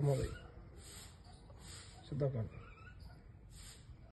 ਕਮਾ ਬਈ ਸਿੱਧਾ ਕਰ